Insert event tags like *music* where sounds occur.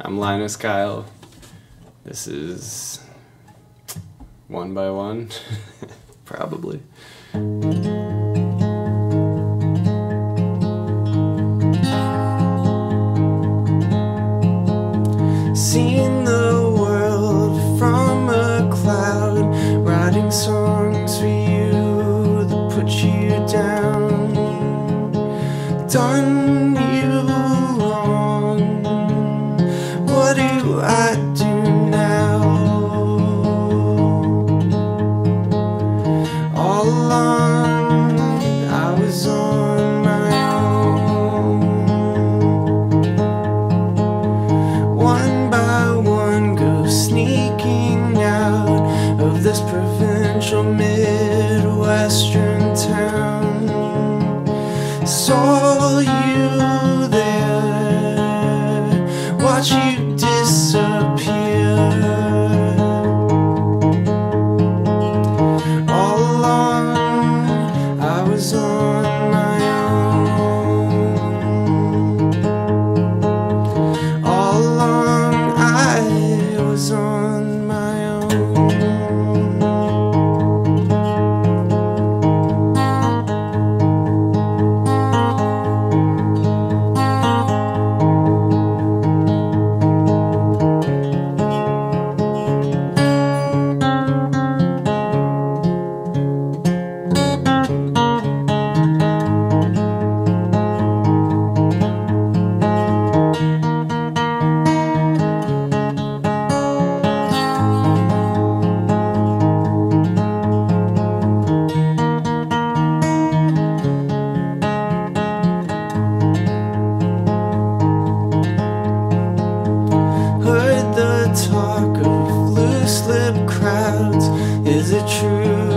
I'm Linus Kyle. This is one by one, *laughs* probably. Seeing the world from a cloud, writing songs for you that put you down. Done Midwestern town. Saw you there, watch you disappear. All along, I was on true